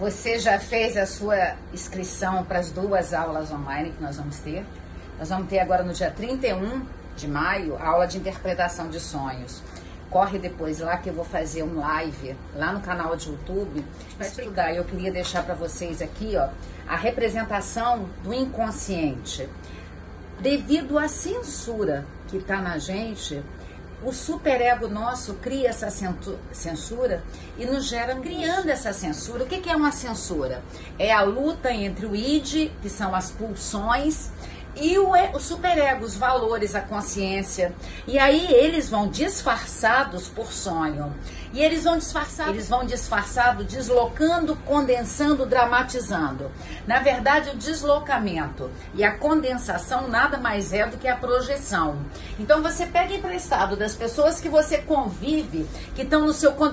Você já fez a sua inscrição para as duas aulas online que nós vamos ter? Nós vamos ter agora no dia 31 de maio a aula de interpretação de sonhos. Corre depois lá que eu vou fazer um live lá no canal de YouTube para estudar. Eu queria deixar para vocês aqui, ó, a representação do inconsciente. Devido à censura que está na gente, o superego nosso cria essa censura e nos gera criando essa censura. O que, é uma censura? É a luta entre o id, que são as pulsões, e o, o superego, os valores, a consciência. E aí eles vão disfarçados por sonho. E eles vão disfarçados, eles vão disfarçado, deslocando, condensando, dramatizando. Na verdade, o deslocamento e a condensação nada mais é do que a projeção. Então você pega emprestado das pessoas que você convive, que estão no seu conteúdo